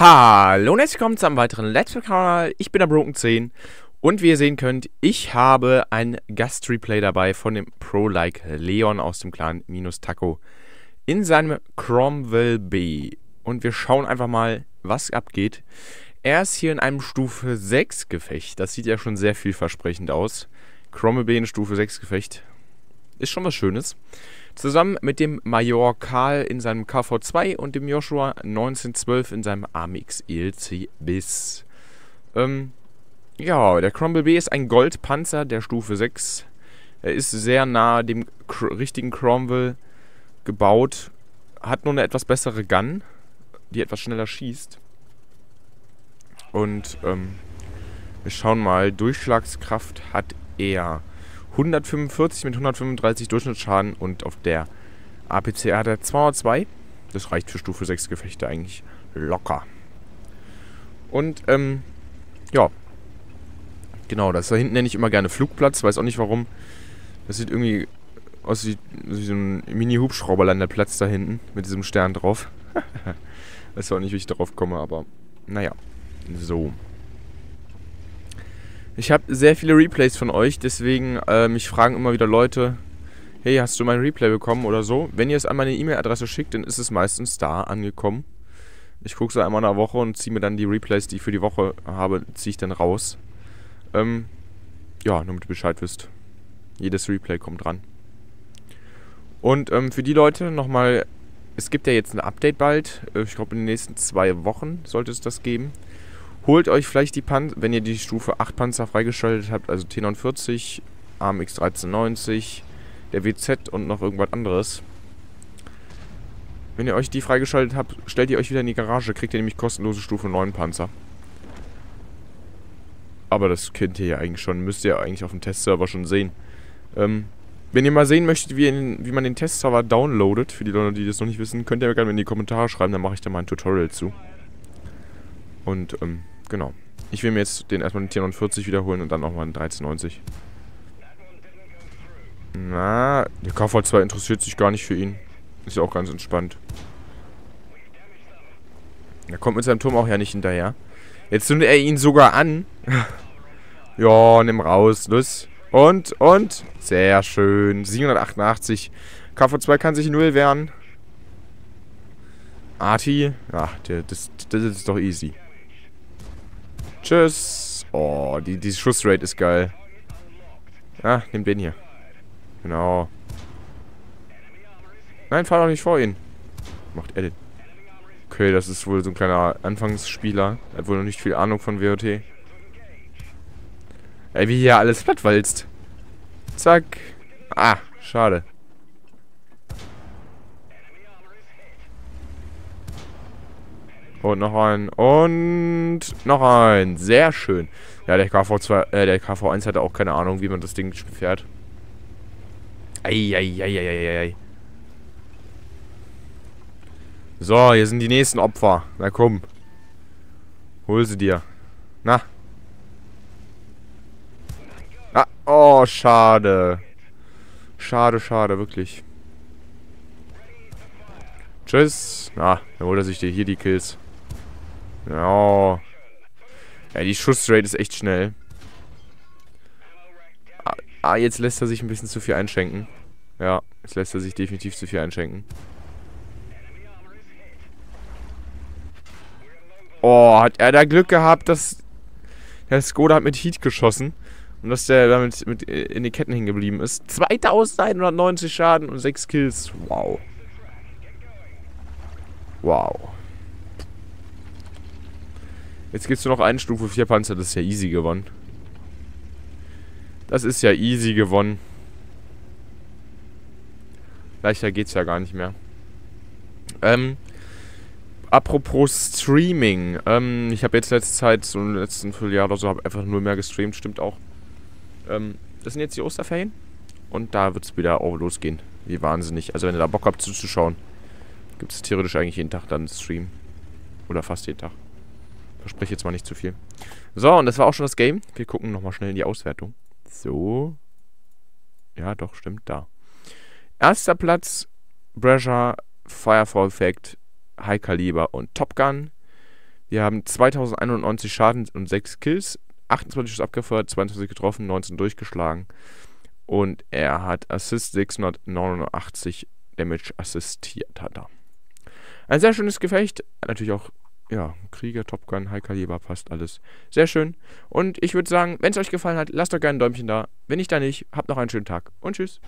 Hallo und herzlich willkommen zu einem weiteren Let's Play-Kanal. Ich bin der Broken 10 und wie ihr sehen könnt, ich habe ein Gast-Replay dabei von dem Pro-Like Leon aus dem Clan Minus Taco in seinem Cromwell B. Und wir schauen einfach mal, was abgeht. Er ist hier in einem Stufe 6 Gefecht. Das sieht ja schon sehr vielversprechend aus. Cromwell B in Stufe 6 Gefecht. Ist schon was Schönes. Zusammen mit dem Major Karl in seinem KV2 und dem Joshua 1912 in seinem Amix ELC bis. Ähm, ja, der Crumble B ist ein Goldpanzer der Stufe 6. Er ist sehr nah dem richtigen Cromwell gebaut. Hat nur eine etwas bessere Gun, die etwas schneller schießt. Und ähm, wir schauen mal, Durchschlagskraft hat er. 145 mit 135 Durchschnittsschaden und auf der APC hat er 202. Das reicht für Stufe 6 Gefechte eigentlich locker. Und, ähm, ja. Genau, das da hinten nenne ich immer gerne Flugplatz. Weiß auch nicht warum. Das sieht irgendwie aus wie, wie so ein Mini-Hubschrauberlanderplatz da hinten. Mit diesem Stern drauf. Weiß auch nicht, wie ich darauf komme, aber naja. So. Ich habe sehr viele Replays von euch, deswegen äh, mich fragen immer wieder Leute, hey, hast du mein Replay bekommen oder so? Wenn ihr es an meine E-Mail-Adresse schickt, dann ist es meistens da angekommen. Ich gucke so einmal in der Woche und ziehe mir dann die Replays, die ich für die Woche habe, ziehe ich dann raus. Ähm, ja, damit ihr Bescheid wisst. Jedes Replay kommt dran. Und ähm, für die Leute nochmal, es gibt ja jetzt ein Update bald. Äh, ich glaube in den nächsten zwei Wochen sollte es das geben. Holt euch vielleicht die Panzer, wenn ihr die Stufe 8 Panzer freigeschaltet habt, also T49, AMX 1390, der WZ und noch irgendwas anderes. Wenn ihr euch die freigeschaltet habt, stellt ihr euch wieder in die Garage, kriegt ihr nämlich kostenlose Stufe 9 Panzer. Aber das kennt ihr ja eigentlich schon, müsst ihr ja eigentlich auf dem Testserver schon sehen. Ähm, wenn ihr mal sehen möchtet, wie, in, wie man den Testserver downloadet, für die Leute, die das noch nicht wissen, könnt ihr gerne in die Kommentare schreiben, dann mache ich da mal ein Tutorial zu. Und, ähm, Genau. Ich will mir jetzt den erstmal den T49 wiederholen und dann nochmal einen 1390. Na, der KV2 interessiert sich gar nicht für ihn. Ist ja auch ganz entspannt. Er kommt mit seinem Turm auch ja nicht hinterher. Jetzt zündet er ihn sogar an. ja, nimm raus. Los. Und, und. Sehr schön. 788. KV2 kann sich null wehren. Arti. Ach, der, das, das ist doch easy. Tschüss. Oh, die, die Schussrate ist geil. Ja, nimm den hier. Genau. Nein, fahr doch nicht vor ihn. Macht den. Okay, das ist wohl so ein kleiner Anfangsspieler. Er hat wohl noch nicht viel Ahnung von WOT. Ey, wie hier alles plattwalzt. Zack. Ah, schade. Und noch ein. Und noch ein. Sehr schön. Ja, der KV2, äh, der KV1 hatte auch keine Ahnung, wie man das Ding fährt. Eieieiei. So, hier sind die nächsten Opfer. Na komm. Hol sie dir. Na. Ah, oh, schade. Schade, schade, wirklich. Tschüss. Na, dann holt er sich hier die Kills. Ja. Ja, die Schussrate ist echt schnell. Ah, ah, jetzt lässt er sich ein bisschen zu viel einschenken. Ja, jetzt lässt er sich definitiv zu viel einschenken. Oh, hat er da Glück gehabt, dass der Skoda hat mit Heat geschossen und dass der damit mit in die Ketten hingeblieben ist. 2190 Schaden und 6 Kills. Wow. Wow. Jetzt gibt es nur noch einen Stufe 4 Panzer, das ist ja easy gewonnen. Das ist ja easy gewonnen. Leichter geht's ja gar nicht mehr. Ähm, apropos Streaming. Ähm, ich habe jetzt letzte Zeit, so im letzten Vierteljahr oder so, habe einfach nur mehr gestreamt, stimmt auch. Ähm, das sind jetzt die Osterferien. Und da wird es wieder auch losgehen. Wie wahnsinnig. Also wenn ihr da Bock habt zuzuschauen, gibt es theoretisch eigentlich jeden Tag dann Stream. Oder fast jeden Tag. Verspreche jetzt mal nicht zu viel. So, und das war auch schon das Game. Wir gucken nochmal schnell in die Auswertung. So. Ja, doch, stimmt, da. Erster Platz, Breasure, Firefall Effect, High Caliber und Top Gun. Wir haben 2091 Schaden und 6 Kills, 28 Schuss abgefeuert, 22 getroffen, 19 durchgeschlagen. Und er hat Assist 689 Damage assistiert hat er. Ein sehr schönes Gefecht. Natürlich auch, ja, Krieger, Top Gun, High Caliber, passt alles. Sehr schön. Und ich würde sagen, wenn es euch gefallen hat, lasst doch gerne ein Däumchen da. Wenn nicht, dann nicht. Habt noch einen schönen Tag und tschüss.